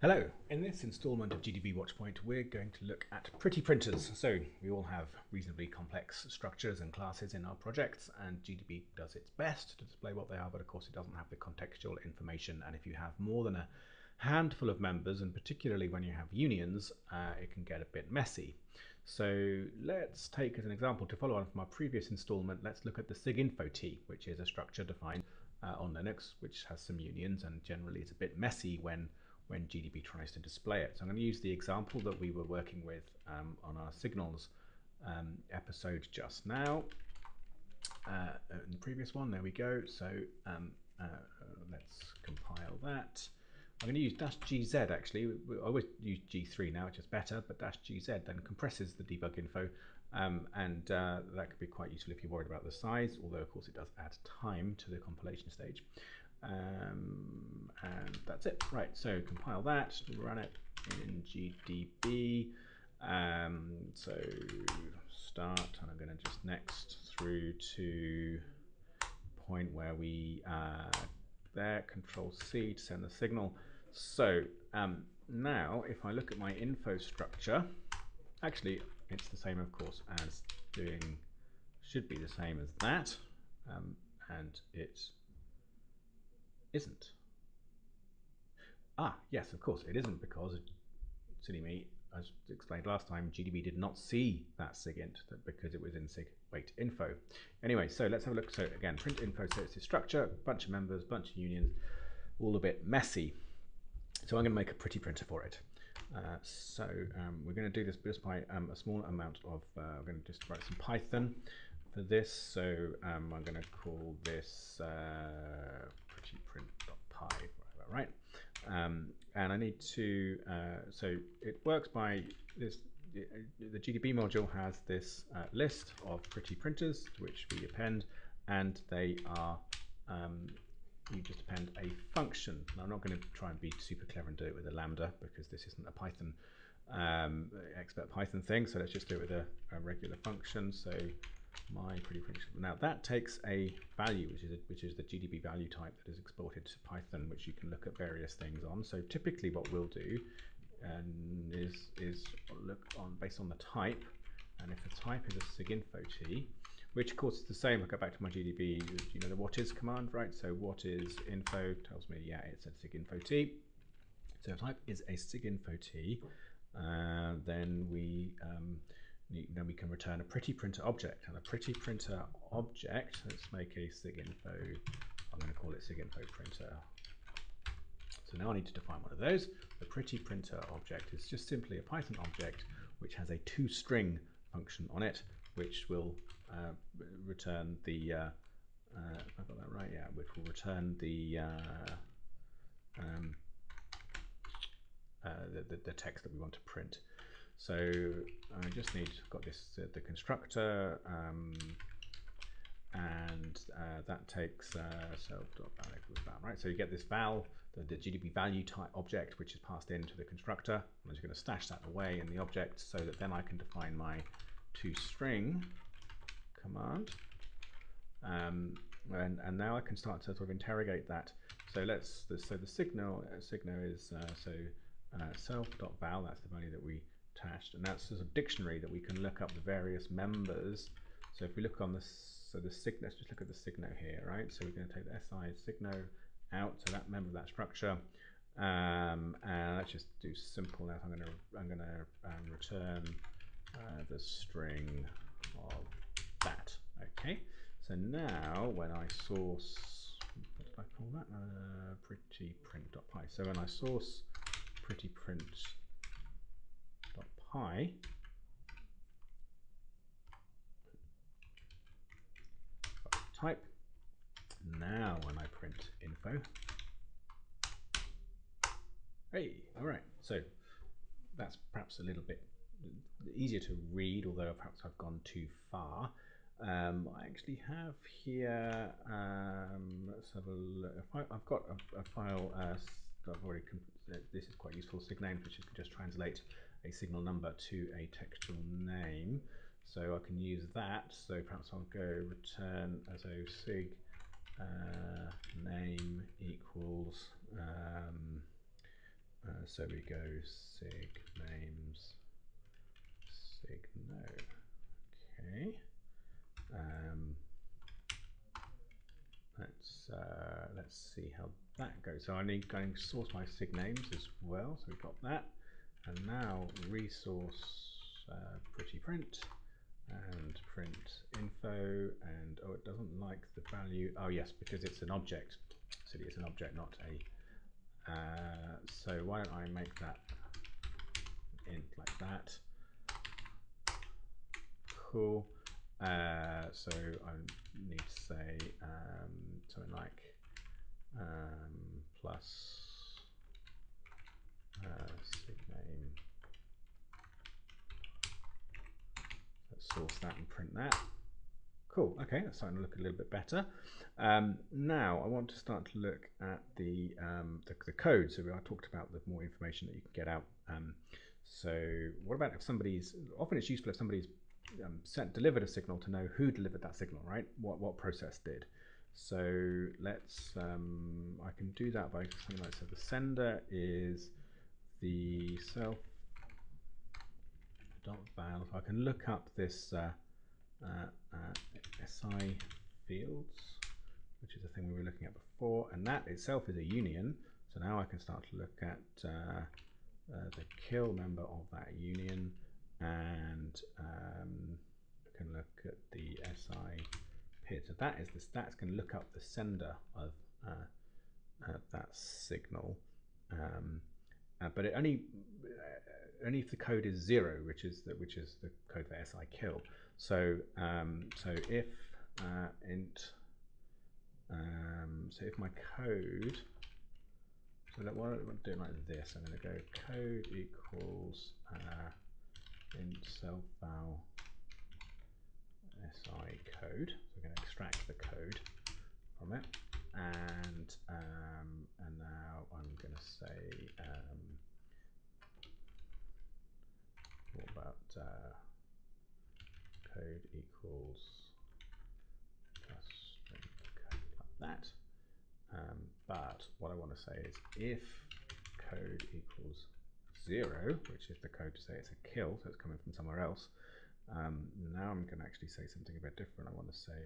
Hello, in this installment of GDB Watchpoint we're going to look at pretty printers. So we all have reasonably complex structures and classes in our projects and GDB does its best to display what they are but of course it doesn't have the contextual information and if you have more than a handful of members and particularly when you have unions uh, it can get a bit messy. So let's take as an example to follow on from our previous installment let's look at the SIGINFO T which is a structure defined uh, on Linux which has some unions and generally it's a bit messy when when GDB tries to display it. So I'm going to use the example that we were working with um, on our signals um, episode just now. Uh, in the previous one, there we go. So um, uh, let's compile that. I'm going to use dash GZ actually. I always use G3 now, which is better, but dash GZ then compresses the debug info, um, and uh, that could be quite useful if you're worried about the size, although of course it does add time to the compilation stage. Um, and that's it. Right, so compile that, run it in GDB. Um, so start, and I'm going to just next through to point where we uh, there, Control C to send the signal. So um, now, if I look at my info structure, actually it's the same, of course, as doing should be the same as that, um, and it's isn't. Ah, yes, of course, it isn't because, silly me, as explained last time, GDB did not see that SIGINT because it was in SIG wait info. Anyway, so let's have a look. So again, print info, so it's a structure, bunch of members, bunch of unions, all a bit messy. So I'm going to make a pretty printer for it. Uh, so um, we're going to do this just by um, a small amount of, uh, we're going to just write some Python for this. So um, I'm going to call this uh, prettyprint.py, right? Um, and I need to, uh, so it works by this, the GDB module has this uh, list of pretty printers to which we append, and they are, um, you just append a function. Now I'm not going to try and be super clever and do it with a lambda because this isn't a Python um, expert Python thing, so let's just do it with a, a regular function. So my pretty function. Now that takes a value, which is a, which is the GDB value type that is exported to Python, which you can look at various things on. So typically, what we'll do um, is is look on based on the type, and if the type is a SIGINFO T, which of course is the same. I go back to my GDB, you know the what is command, right? So what is info tells me yeah it's a SIGINFO T. So type is a SIGINFO T. Uh, then we um, then we can return a pretty printer object. And a pretty printer object, let's make a SIGINFO, I'm going to call it SIGINFO printer. So now I need to define one of those. The pretty printer object is just simply a Python object which has a two string function on it, which will uh, return the, uh, uh, I got that right, yeah, which will return the, uh, um, uh, the, the, the text that we want to print. So I just need, got this, uh, the constructor, um, and uh, that takes uh, self.val equals val, right? So you get this val, the, the, GDB value type object, which is passed into the constructor. I'm just going to stash that away in the object so that then I can define my to string command. Um, and, and now I can start to sort of interrogate that. So let's, so the signal, uh, signal is, uh, so uh, self.val, that's the value that we attached and that's a dictionary that we can look up the various members. So if we look on this so the sig let's just look at the signo here right? So we're going to take the si signo out so that member of that structure. Um, and let's just do simple now I'm going to I'm going to um, return uh, the string of that okay? So now when I source what did I call that? Uh, pretty print.py so when I source pretty print pi type. Now when I print info, hey, all right, so that's perhaps a little bit easier to read, although perhaps I've gone too far. Um, I actually have here, um, let's have a look. I, have got a, a file, uh, I've already, this is quite useful, signames, which you can just translate a signal number to a textual name. So I can use that. So perhaps I'll go return as a sig uh, name equals um, uh, so we go sig names sig no. Okay. Um, let's uh, let's see how that goes. So I need going to source my sig names as well. So we've got that, and now resource uh, pretty print and print info. And oh it doesn't like the value. Oh yes because it's an object. So it's an object not a uh, so why don't I make that int like that? Cool. Uh, so I need to say um, something like um, plus sig name source that and print that. Cool, okay, that's starting to look a little bit better. Um, now I want to start to look at the, um, the, the, code. So I talked about the more information that you can get out. Um, so what about if somebody's, often it's useful if somebody's um, sent, delivered a signal to know who delivered that signal, right? What, what process did. So let's, um, I can do that by something like, so the sender is the self dot val. So I can look up this uh, uh, uh, SI fields, which is the thing we were looking at before, and that itself is a union. So now I can start to look at uh, uh, the kill member of that union, and um, I can look at the SI PID. So that is the stats can look up the sender of uh, that signal. Um, uh, but it only uh, only if the code is zero, which is the, which is the code for si kill. So um, so if uh, int um, so if my code so that what I'm doing like this, I'm going to go code equals uh, int self val si code. So we're going to extract the code from it and um, and now I'm going to say um, what about uh, code equals plus string code like that um, but what I want say is if code equals zero which is the code to say it's a kill so it's coming from somewhere else um, now I'm going to actually say something a bit different I want to say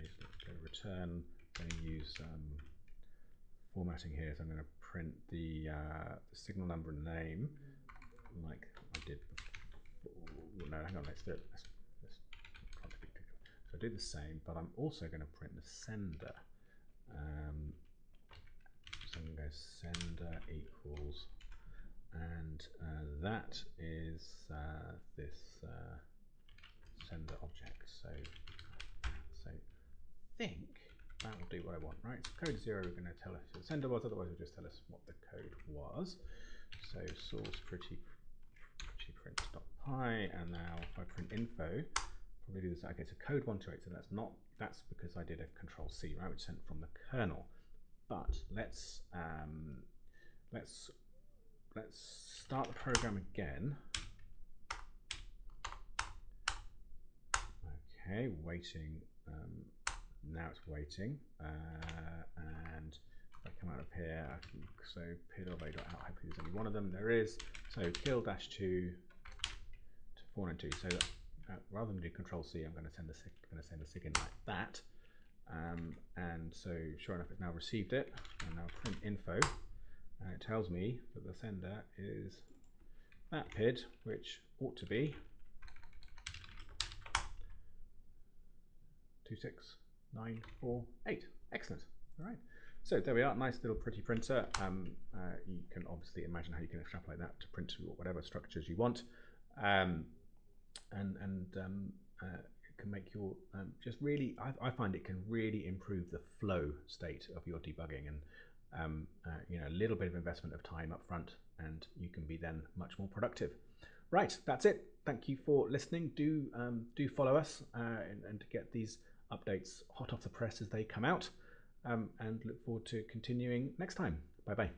return I'm going to use um, formatting here, so I'm going to print the, uh, the signal number and name like I did before. No, hang on, let's do it. Let's, let's so I do the same, but I'm also going to print the sender. Um, I'm going to go sender equals, and uh, that is uh, this uh, sender object. So, so think that will do what I want, right? So code zero, we're going to tell us the sender was, otherwise it'll just tell us what the code was. So source pretty, pretty print.py, and now if I print info, probably do this, okay, so code 128, so that's not, that's because I did a control C, right, which sent from the kernel. But let's, um, let's, let's start the program again. Okay, waiting um, now it's waiting uh, and if I come out of here I can so pid of a dot out hopefully there's only one of them. There is so kill dash 2 to four and two, so uh, rather than do control C I'm going to send the going to send a SIGINT like that um, and so sure enough it now received it and now print info and it tells me that the sender is that PID which ought to be 26 nine, four, eight. Excellent. All right. So there we are, nice little pretty printer. Um, uh, you can obviously imagine how you can extrapolate that to print whatever structures you want. Um, and and um, uh, can make your, um, just really, I, I, find it can really improve the flow state of your debugging and, um, uh, you know, a little bit of investment of time up front and you can be then much more productive. Right, that's it. Thank you for listening. Do um, do follow us uh, and, and to get these updates hot off the press as they come out. Um, and look forward to continuing next time. Bye bye.